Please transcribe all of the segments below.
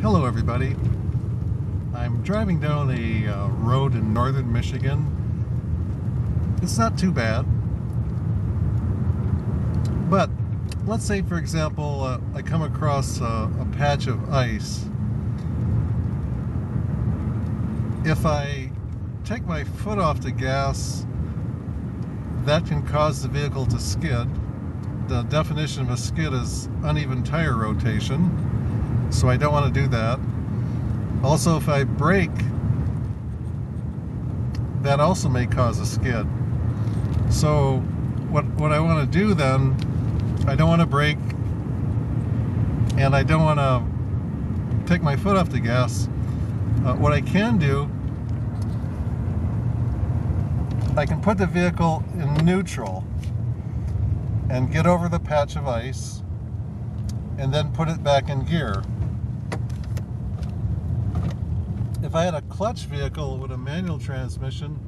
Hello, everybody. I'm driving down a uh, road in northern Michigan. It's not too bad. But let's say, for example, uh, I come across uh, a patch of ice. If I take my foot off the gas, that can cause the vehicle to skid. The definition of a skid is uneven tire rotation so I don't want to do that. Also, if I brake, that also may cause a skid. So what, what I want to do then, I don't want to brake and I don't want to take my foot off the gas. Uh, what I can do, I can put the vehicle in neutral and get over the patch of ice and then put it back in gear. If I had a clutch vehicle with a manual transmission,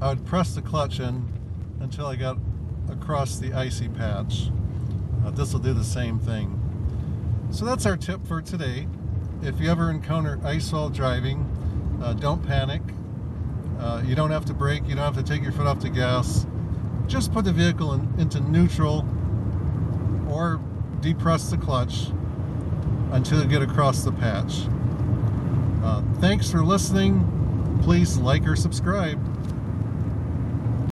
I would press the clutch in until I got across the icy patch. Uh, this will do the same thing. So that's our tip for today. If you ever encounter ice while driving, uh, don't panic. Uh, you don't have to brake, you don't have to take your foot off the gas. Just put the vehicle in, into neutral or depress the clutch until you get across the patch. Thanks for listening. Please like or subscribe.